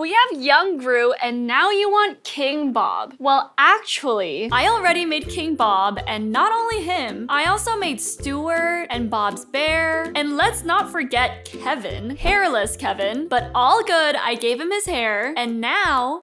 We have young Gru, and now you want King Bob. Well, actually, I already made King Bob, and not only him, I also made Stuart and Bob's bear, and let's not forget Kevin. Hairless Kevin, but all good, I gave him his hair, and now